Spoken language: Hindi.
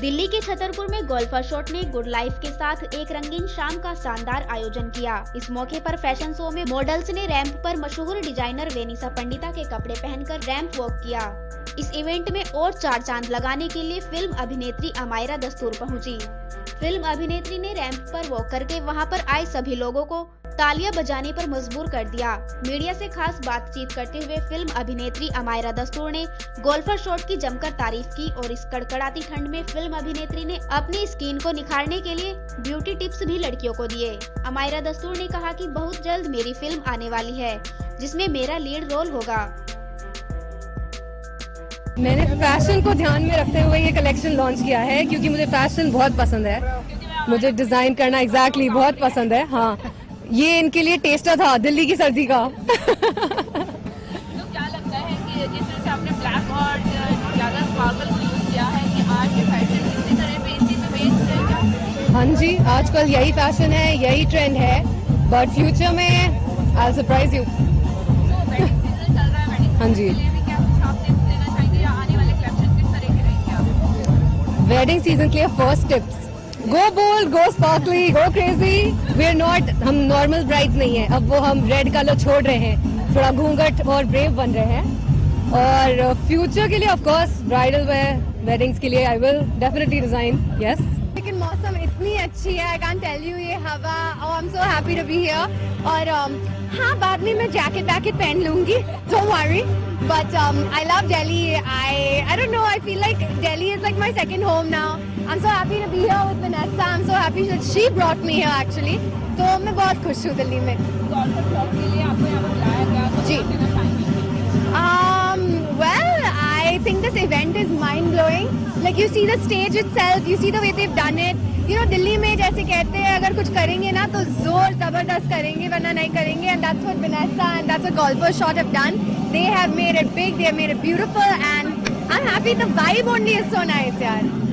दिल्ली के छतरपुर में गोल्फर शॉट ने गुड लाइफ के साथ एक रंगीन शाम का शानदार आयोजन किया इस मौके पर फ़ैशन शो में मॉडल्स ने रैंप पर मशहूर डिज़ाइनर वेनिसा पंडिता के कपड़े पहनकर रैंप वॉक किया इस इवेंट में और चार चाँद लगाने के लिए फ़िल्म अभिनेत्री अमायरा दस्तूर पहुँची। फ़िल्म अभिनेत्री ने रैंप पर वॉक करके वहाँ पर आए सभी लोगों को तालियाँ बजाने पर मजबूर कर दिया। मीडिया से खास बातचीत करते हुए फ़िल्म अभिनेत्री अमायरा दस्तूर ने गोल्फर शॉट की जमकर तारीफ़ की और इस कड़कड़ाती ठंड में फ़िल्म अभिनेत्री ने अपनी स्किन को निखारने के लिए ब्यूटी टिप्स भी लड़कियों को दिए। अमायरा दस्तूर ने कहा की बहुत जल्द मेरी फ़िल्म आने वाली है, जिसमें मेरा लीड रोल होगा। मैंने फ़ैशन को ध्यान में रखते हुए ये कलेक्शन लॉन्च किया है, क्योंकि मुझे फ़ैशन बहुत पसंद है। मुझे डिज़ाइन करना एग्जैक्टली exactly बहुत पसंद है हाँ। ये इनके लिए टेस्टर था दिल्ली की सर्दी का। तो क्या लगता है कि जिस तरह से आपने ब्लैक और ज़्यादा स्पार्कल को यूज़ किया है कि आज के फ़ैशन इसी तरह पे इसी पे बेस्ड है क्या? हाँ जी आजकल यही फ़ैशन है यही ट्रेंड है बट फ्यूचर में आई सरप्राइज़ यू है जी। वेडिंग सीज़न के लिए first tips go bold go sparkly go crazy we are not हम नॉर्मल ब्राइड्स नहीं है। अब वो हम रेड कलर छोड़ रहे हैं। थोड़ा घूंघट और ब्रेव बन रहे हैं। और फ्यूचर के लिए of course bridal wear weddings के लिए I will definitely design yes लेकिन मौसम इतनी अच्छी है आई कैन टेल यू ये हवा। I am so happy to be here और um, हाँ बाद में मैं जैकेट वैकेट पहन लूँगी don't worry but I love Delhi I I don't know I feel like Delhi is like my second home now so happy to be here with Vanessa I am so happy that she brought me here actually तो मैं बहुत खुश हूँ दिल्ली में तो जी। Um, well, I think this event is mind blowing. Like you see the stage itself, you see the way they've done it. You know, Delhi में जैसे कहते हैं अगर कुछ करेंगे ना तो ज़ोर ज़बरदस्त करेंगे वरना नहीं करेंगे and that's what Vanessa and that's what Golfer Shot have done. They have made it big, they have made it beautiful and I'm happy the vibe only is so nice यार.